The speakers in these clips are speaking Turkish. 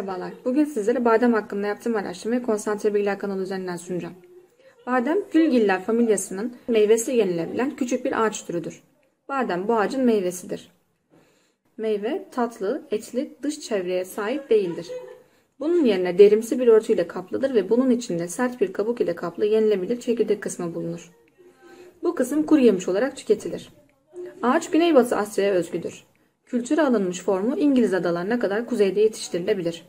Merhabalar. Bugün sizlere badem hakkında yaptığım araştırmayı Konsantre Bilgiler kanalı üzerinden sunacağım. Badem, gülgiller familyasının meyvesi yenilebilen küçük bir ağaç türüdür. Badem bu ağacın meyvesidir. Meyve tatlı, etli, dış çevreye sahip değildir. Bunun yerine derimsi bir örtüyle kaplıdır ve bunun içinde sert bir kabuk ile kaplı yenilebilir çekirdek kısmı bulunur. Bu kısım kuru yemiş olarak tüketilir. Ağaç Güneybatı Asya'ya özgüdür. Kültüre alınmış formu İngiliz adalarına kadar kuzeyde yetiştirilebilir.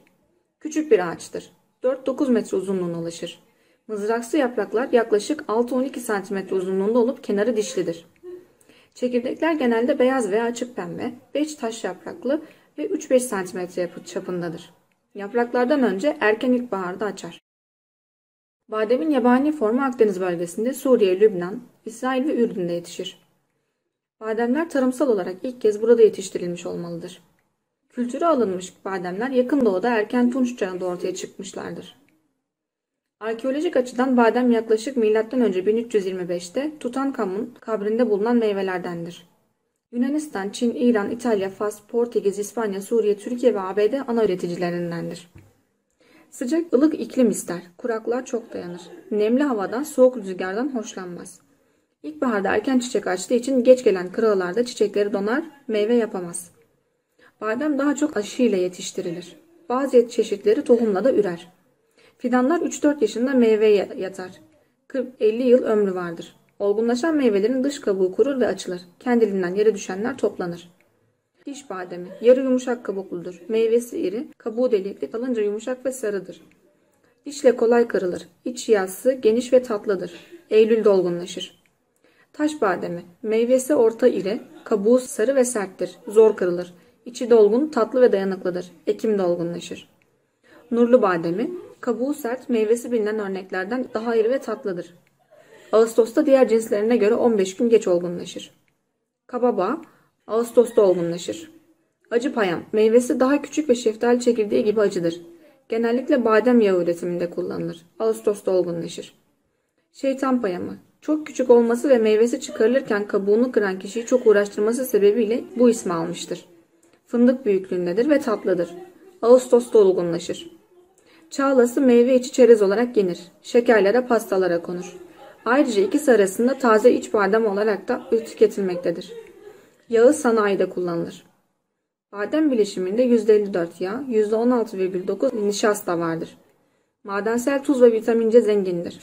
Küçük bir ağaçtır. 4-9 metre uzunluğuna ulaşır. Mızraksı yapraklar yaklaşık 6-12 cm uzunluğunda olup kenarı dişlidir. Çekirdekler genelde beyaz veya açık pembe, 5 taş yapraklı ve 3-5 cm çapındadır. Yapraklardan önce erken ilkbaharda açar. Bademin yabani formu Akdeniz bölgesinde Suriye, Lübnan, İsrail ve Ürdün'de yetişir. Bademler tarımsal olarak ilk kez burada yetiştirilmiş olmalıdır. Kültüre alınmış bademler yakın doğuda erken Tunç çağında ortaya çıkmışlardır. Arkeolojik açıdan badem yaklaşık M.Ö. 1325'te Tutankamun kabrinde bulunan meyvelerdendir. Yunanistan, Çin, İran, İtalya, Fas, Portekiz, İspanya, Suriye, Türkiye ve ABD ana üreticilerindendir. Sıcak ılık iklim ister. Kuraklığa çok dayanır. Nemli havadan, soğuk rüzgardan hoşlanmaz. İlkbaharda erken çiçek açtığı için geç gelen kırağılarda çiçekleri donar, meyve yapamaz. Badem daha çok aşı ile yetiştirilir. Bazı çeşitleri tohumla da ürer. Fidanlar 3-4 yaşında meyve yatar. 40-50 yıl ömrü vardır. Olgunlaşan meyvelerin dış kabuğu kurur ve açılır. Kendiliğinden yere düşenler toplanır. Diş bademi yarı yumuşak kabukludur. Meyvesi iri, kabuğu delikli, kalınca yumuşak ve sarıdır. Dişle kolay kırılır. İç yassı geniş ve tatlıdır. Eylül'de olgunlaşır. Taş bademi. Meyvesi orta iri, kabuğu sarı ve serttir. Zor kırılır. İçi dolgun, tatlı ve dayanıklıdır. Ekim'de olgunlaşır. Nurlu bademi. Kabuğu sert, meyvesi bilinen örneklerden daha iri ve tatlıdır. Ağustos'ta diğer cinslerine göre 15 gün geç olgunlaşır. Kababa, Ağustos'ta olgunlaşır. Acı payam, meyvesi daha küçük ve şeftali çekirdeği gibi acıdır. Genellikle badem yağı üretiminde kullanılır. Ağustos'ta olgunlaşır. Şeytan payamı, çok küçük olması ve meyvesi çıkarılırken kabuğunu kıran kişiyi çok uğraştırması sebebiyle bu ismi almıştır. Fındık büyüklüğündedir ve tatlıdır. Ağustos'ta olgunlaşır. Çağlası meyve içi çerez olarak yenir. Şekerlere pastalara konur. Ayrıca ikisi arasında taze iç badem olarak da tüketilmektedir. Yağı sanayide kullanılır. Badem bileşiminde %54 yağ, %16,9 nişasta vardır. Madensel tuz ve vitamin C zengindir.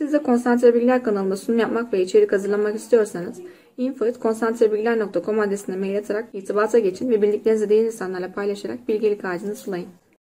Siz de Konsantre Bilgiler kanalında sunum yapmak ve içerik hazırlamak istiyorsanız info.konsantrebilgiler.com adresine mail atarak irtibata geçin ve bildiklerinizi diğer insanlarla paylaşarak bilgelik ağacını sulayın.